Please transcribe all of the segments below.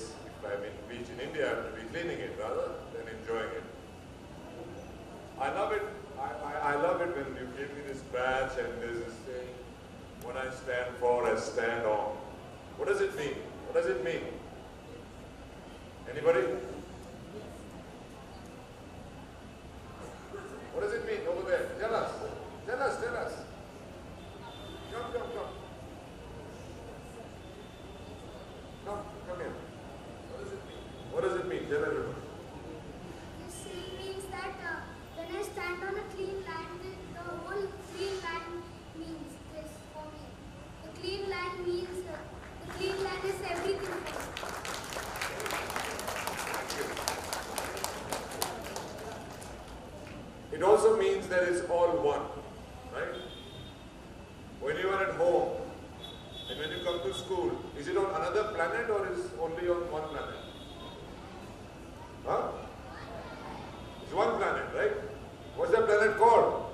If I'm in the beach in India, I have to be cleaning it rather than enjoying it. I love it. I, I, I love it when you give me this badge and there's this thing. when I stand for, I stand on. What does it mean? What does it mean? Anybody? What does it mean over there? Tell us. Tell us, tell us. Come, come, come. Come, come here. What does it mean? What does it mean? Tell everyone. This saying means that uh, when I stand on a clean land, the the whole clean land means this for me. The clean land means uh, the clean land is everything for me. It also means that it's all one, right? When you are at home and when you come to school, is it on another planet or is only on one planet? Huh? It's one planet, right? What's that planet called?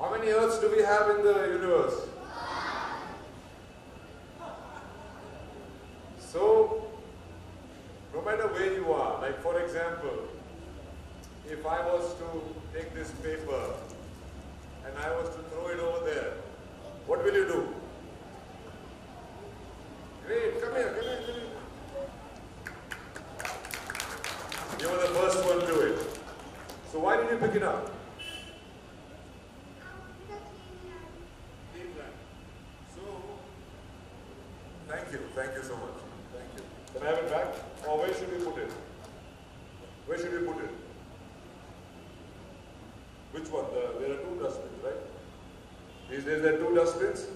How many Earths do we have in the universe? So, no matter where you are, like for example, if I was to take this paper and I was to throw it over there, what will you do? Great, come here, come here, come here. You were the first one to it. So why did you pick it up? The clean land. Clean land. So, thank you, thank you so much. Thank you. Can I have it back? Or where should we put it? Where should we put it? Which one? The, there are two dustbins, right? These days there are two dustbins.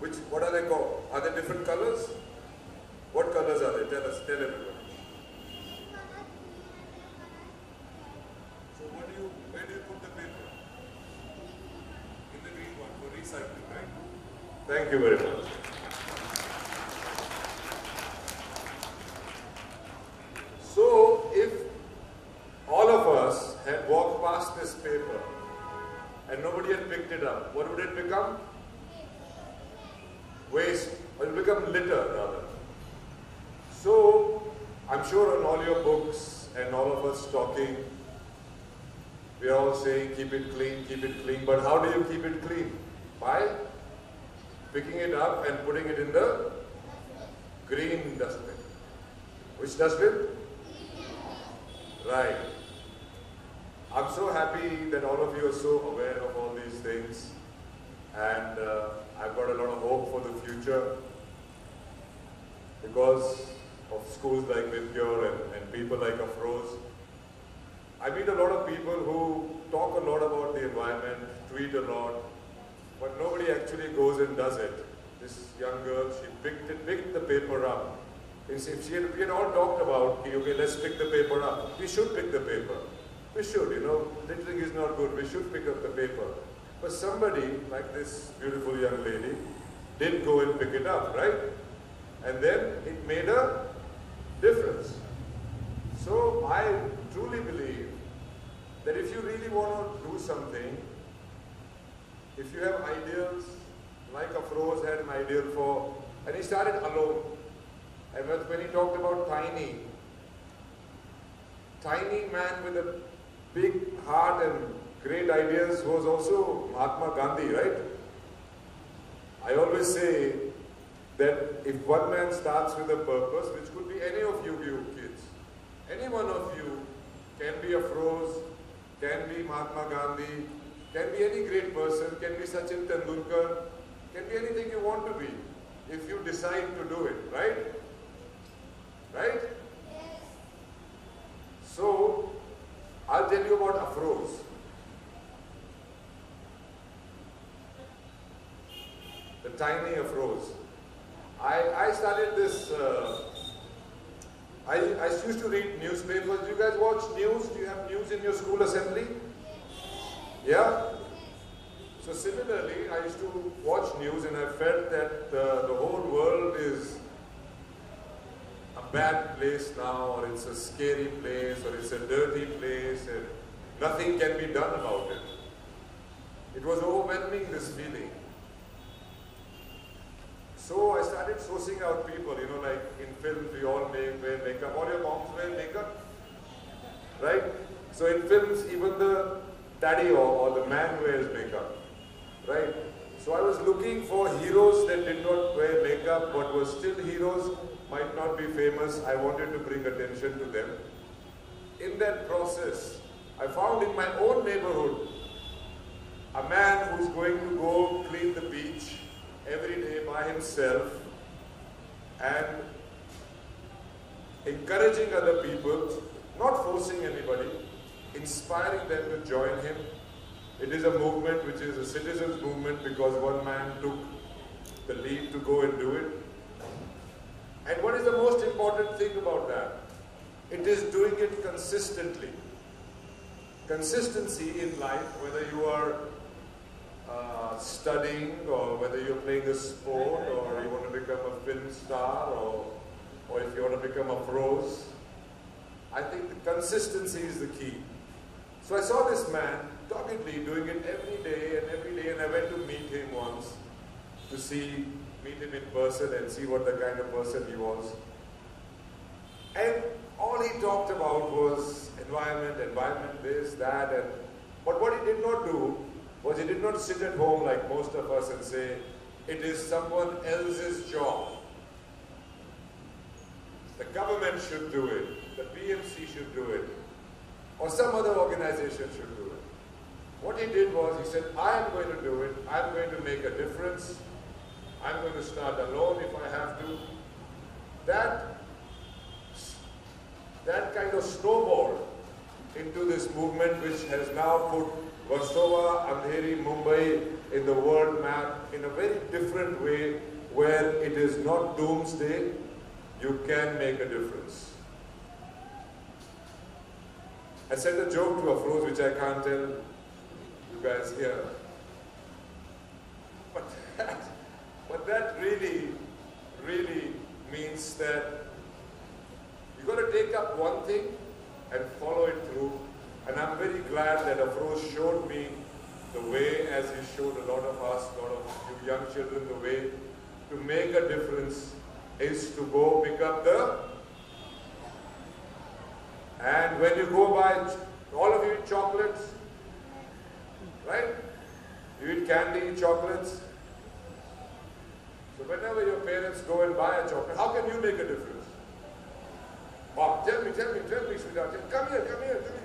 Which, what are they called? Are they different colors? What colors are they? Tell us, tell everyone. So what do you, where do you put the paper? In the green one for recycling, right? Thank you very much. So if all of us had walked past this paper and nobody had picked it up, what would it become? Waste. Or it would become litter rather. So I'm sure on all your books and all of us talking, we are all saying keep it clean, keep it clean. But how do you keep it clean? By picking it up and putting it in the green dustbin. Which dustbin? Right. I'm so happy that all of you are so aware of all these things and uh, I've got a lot of hope for the future because of schools like Vidpure and, and people like Afroz. I meet a lot of people who talk a lot about the environment, tweet a lot, but nobody actually goes and does it. This young girl, she picked it, picked the paper up. If she had, we had all talked about, okay, let's pick the paper up. We should pick the paper. We should, you know, littering is not good. We should pick up the paper. But somebody, like this beautiful young lady, did go and pick it up, right? And then it made a difference. So I truly believe that if you really want to do something, if you have ideals, like Afroz had an ideal for, and he started alone. And when he talked about tiny, tiny man with a big heart and great ideas was also Mahatma Gandhi, right? I always say that if one man starts with a purpose, which could be any of you, you kids, any one of you can be a Afroz, can be Mahatma Gandhi, can be any great person, can be Sachin Tendulkar, can be anything you want to be, if you decide to do it, right? Right? Yes. So, I'll tell you about Afroz. The tiny Afroz. I, I started this, uh, I, I used to read newspapers. Do you guys watch news? Do you have news in your school assembly? Yeah? So similarly, I used to watch news and I felt that uh, the whole world is a bad place now, or it's a scary place, or it's a dirty place, and nothing can be done about it. It was overwhelming, this feeling. So I started sourcing out people, you know, like in films we all make, wear makeup. All your moms wear makeup, right? So in films, even the daddy or, or the man wears makeup, right? So I was looking for heroes that did not wear makeup but were still heroes, might not be famous. I wanted to bring attention to them. In that process, I found in my own neighborhood a man who's going to go clean the beach every day by himself and encouraging other people, not forcing anybody, inspiring them to join him. It is a movement which is a citizens movement because one man took the lead to go and do it. And what is the most important thing about that? It is doing it consistently. Consistency in life, whether you are uh, studying or whether you're playing a sport or you want to become a film star or, or if you want to become a pros. I think the consistency is the key. So I saw this man doggedly doing it every day and every day and I went to meet him once to see, meet him in person and see what the kind of person he was. And all he talked about was environment, environment, this, that, and but what he did not do was he did not sit at home like most of us and say, it is someone else's job. The government should do it, the PMC should do it, or some other organization should do it. What he did was he said, I am going to do it, I'm going to make a difference, I'm going to start alone if I have to. That, that kind of snowballed into this movement which has now put Versova, Andheri, Mumbai in the world map in a very different way where it is not doomsday, you can make a difference. I said a joke to Afroz which I can't tell you guys here. But that, but that really, really means that you've got to take up one thing and follow it through and I'm very glad that Afroz showed me the way as he showed a lot of us, a lot of you young children, the way to make a difference is to go pick up the and when you go buy, all of you eat chocolates, right? You eat candy, chocolates. So whenever your parents go and buy a chocolate, how can you make a difference? Bob, tell me, tell me, tell me, sweetheart. Come here, come here, come here.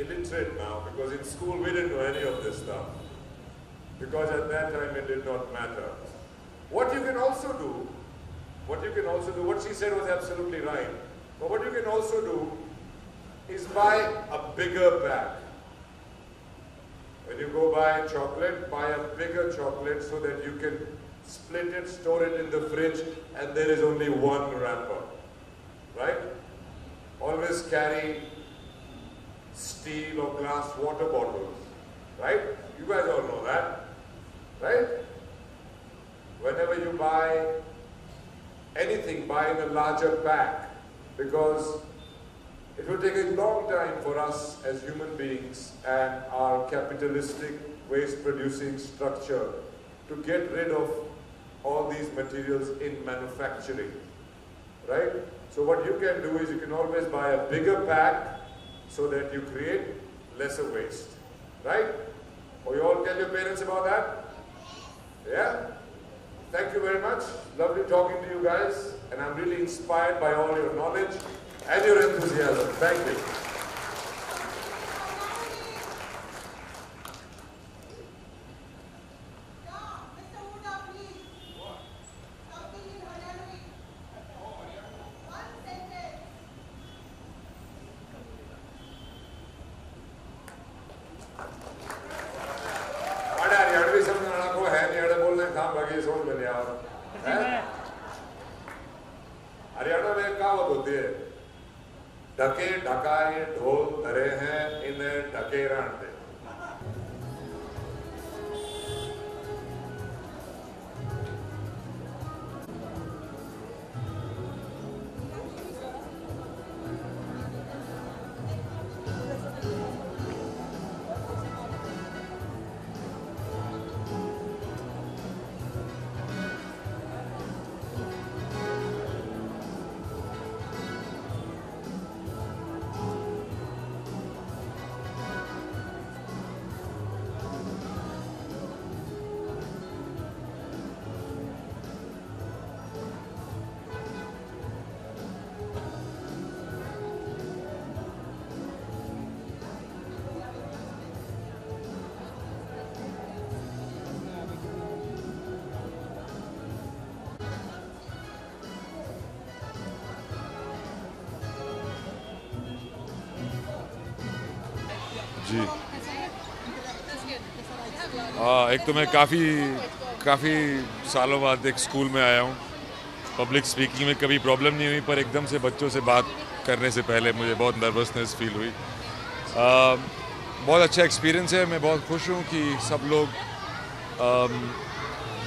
Illiterate now because in school we didn't know any of this stuff. Because at that time it did not matter. What you can also do, what you can also do, what she said was absolutely right. But what you can also do is buy a bigger pack. When you go buy a chocolate, buy a bigger chocolate so that you can split it, store it in the fridge, and there is only one wrapper. Right? Always carry steel or glass water bottles, right? You guys all know that, right? Whenever you buy anything, buy in a larger pack because it will take a long time for us as human beings and our capitalistic waste producing structure to get rid of all these materials in manufacturing, right? So what you can do is you can always buy a bigger pack so that you create lesser waste. Right? Or you all tell your parents about that? Yeah? Thank you very much. Lovely talking to you guys. And I'm really inspired by all your knowledge and your enthusiasm. Thank you. ढके जी। हाँ एक तो मैं काफ़ी काफ़ी सालों बाद एक स्कूल में आया हूँ। पब्लिक स्पीकिंग में कभी प्रॉब्लम नहीं हुई पर एकदम से बच्चों से बात करने से पहले मुझे बहुत नर्वसनेस फील हुई। आ, बहुत अच्छा एक्सपीरियंस है मैं बहुत खुश हूँ कि सब लोग अम,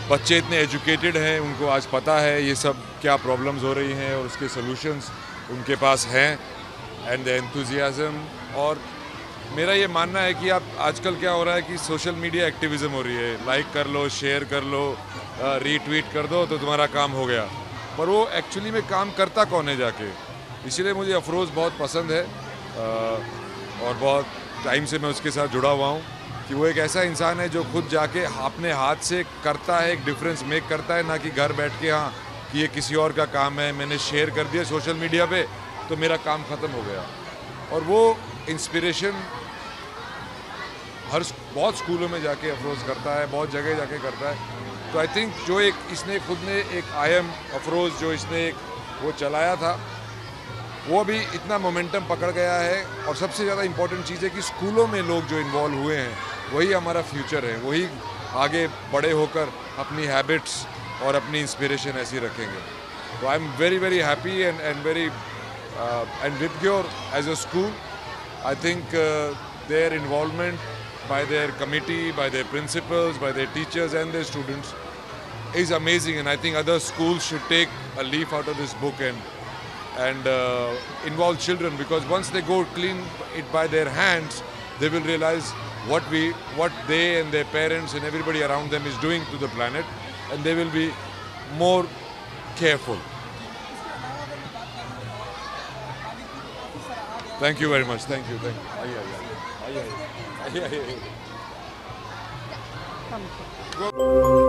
बच्चे इतने एजुकेटेड हैं उनको आज पता है ये सब क्या प्रॉब्लम्स हो रही हैं और उसके सॉल्यूशंस उनके पास हैं एंड द एंथुजियाज़म और मेरा ये मानना है कि आप आजकल क्या हो रहा है कि सोशल मीडिया एक्टिविज्म हो रही है। लाइक कर लो शेयर कर लो रीट्वीट कर दो तो तुम्हारा काम हो गया। पर वो एक्चुअली में काम करता कौन है जाके? इसीलिए मुझे अफरोज़ बहुत पसंद है। और बहुत टाइम से मैं उसके साथ जुड़ा हुआ हूँ कि वो एक ऐसा इंसान है जो खुद जाके अपने हाथ से करता है, एक डिफरेंस मेक करता है, ना कि घर बैठ के हाँ कि ये किसी और का काम है, मैंने शेयर कर दिया सोशल मीडिया पे तो मेरा काम ख़त्म हो गया। और वो इंस्पिरेशन हर बहुत स्कूलों में जाके अफरोज़ करता है, बहुत जगह जाके करता है। तो आई थिंक जो एक, इसने खुद ने एक आई एम अफरोज़, जो इसने एक वो चलाया था, वो भी इतना मोमेंटम पकड़ गया है। और सबसे ज़्यादा इम्पोर्टेंट चीज़ है कि स्कूलों में लोग जो इन्वॉल्व हुए हैं, वही हमारा फ्यूचर है। वही आगे बड़े होकर अपनी हैबिट्स और अपनी इंस्पिरेशन ऐसी रखेंगे। तो I am very very happy and and very and with your age a school I think their involvement by their committee, by their principals, by their teachers and their students is amazing and I think other schools should take a leaf out of this book and and uh, involve children because once they go clean it by their hands they will realize what we what they and their parents and everybody around them is doing to the planet and they will be more careful Thank you very much. Thank you. Thank you. 哎呀呀！这。